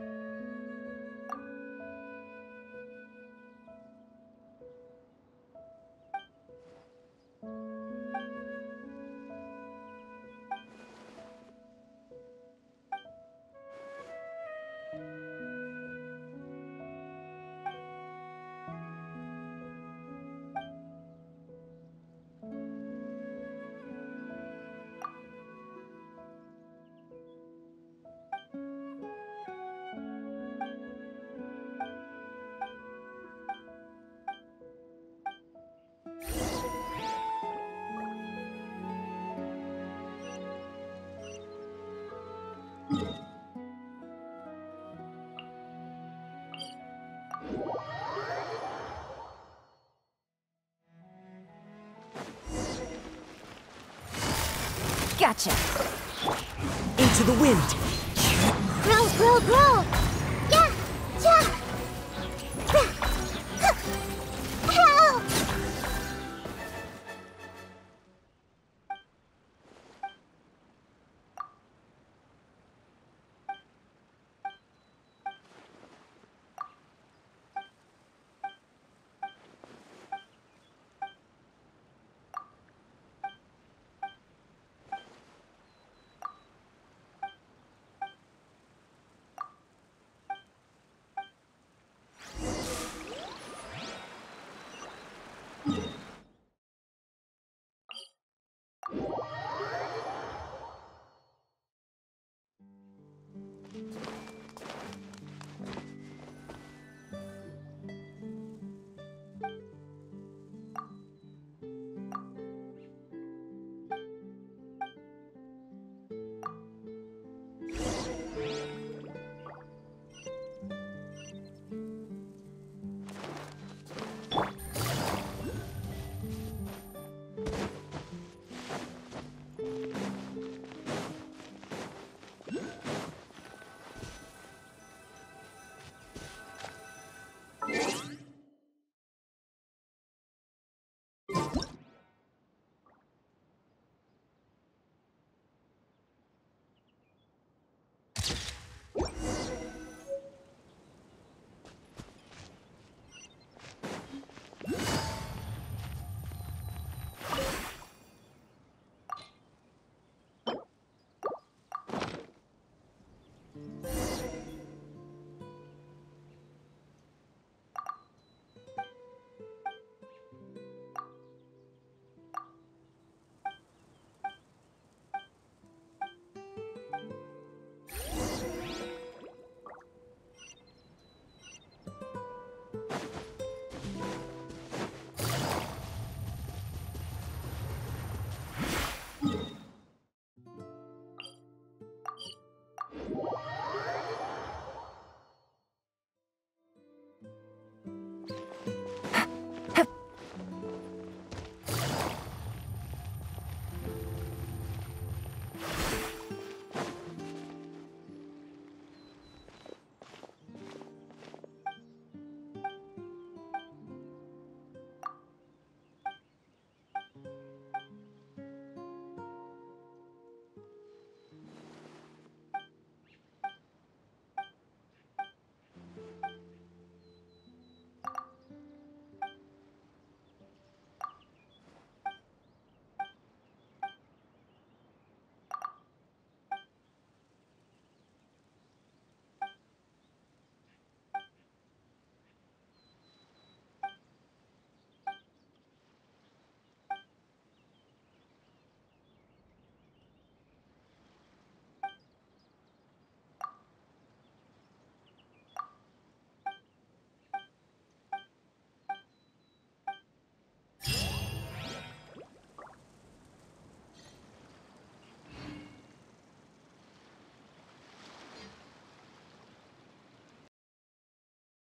Bye. Gotcha! Into the wind! Growl, growl, growl! you